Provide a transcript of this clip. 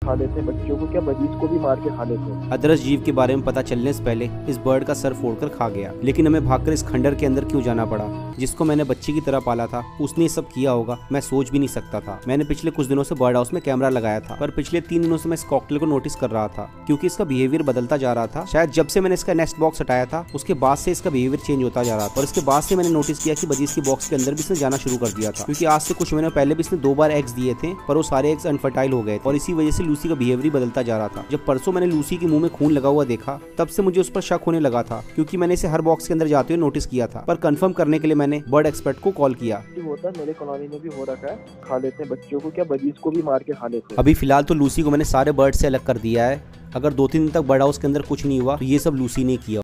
खा लेते हैं बच्चों को क्या बजीज को भी मार के खा लेते हैं? अदरस जीव के बारे में पता चलने से पहले इस बर्ड का सर फोड़कर खा गया। लेकिन हमें भागकर इस खंडर के अंदर क्यों जाना पड़ा? जिसको मैंने बच्ची की तरह पाला था, उसने ये सब किया होगा, मैं सोच भी नहीं सकता था। मैंने पिछले कुछ दिनों से बर्ड हाउस में कैमरा लगाया था, पर पिछले तीन दिनों से मैं इस कॉकटेल को नोटिस कर रहा था, क्योंकि इसका बिहेवियर बदलता जा रहा था। शायद जब से मैंने इसका नेक्स्ट बॉक्स हटाया था, उसके बाद से इसका बिहेवियर चेंज होता जा रहा था, और इसके बाद से मैंने नोटिस किया कि बजीज की बॉक्स के अंदर भी इसने जाना शुरू कर दिया था। क्योंकि आज से कुछ महीनों पहले भी इसने दो बार एग्स दिए थे, पर वो सारे एग्स अनफर्टाइल हो गए और इसी वजह से लूसी का बिहेवियर ही बदलता जा रहा था। जब परसों मैंने लूसी के मुँह में खून लगा हुआ देखा तब से मुझे उस पर शक होने लगा था क्योंकि मैंने इसे हर बॉक्स के अंदर जाते हुए नोटिस किया था। पर कंफर्म करने के लिए मैंने बर्ड एक्सपर्ट को कॉल किया। होता है मेरे कॉलोनी में भी हो रखा है। खा लेते हैं बच्चों को क्या बजीज को भी मार के खा लेते हैं? अभी फ़िलहाल तो लूसी को मैंने सारे बर्ड से अलग कर दिया है। अगर दो तीन दिन तक बर्ड हाउस के अंदर कुछ नहीं हुआ तो ये सब लूसी ने किया।